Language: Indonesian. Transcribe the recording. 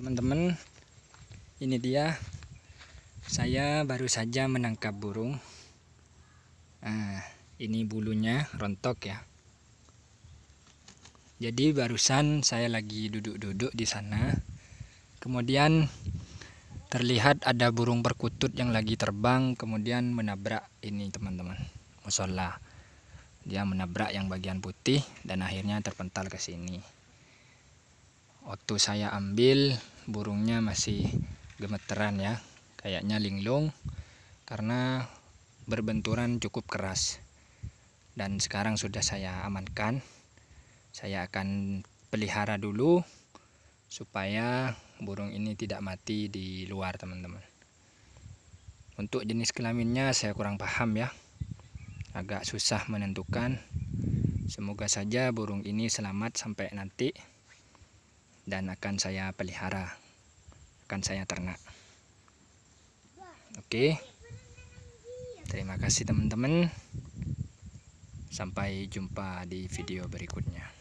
teman-teman. Ini dia. Saya baru saja menangkap burung. Nah, ini bulunya rontok ya. Jadi barusan saya lagi duduk-duduk di sana. Kemudian terlihat ada burung perkutut yang lagi terbang kemudian menabrak ini teman-teman. Musola dia menabrak yang bagian putih dan akhirnya terpental ke sini. Waktu saya ambil burungnya masih gemeteran ya. Kayaknya linglung karena berbenturan cukup keras. Dan sekarang sudah saya amankan. Saya akan pelihara dulu supaya burung ini tidak mati di luar teman-teman. Untuk jenis kelaminnya saya kurang paham ya. Agak susah menentukan. Semoga saja burung ini selamat sampai nanti dan akan saya pelihara akan saya ternak. Oke. Terima kasih teman-teman. Sampai jumpa di video berikutnya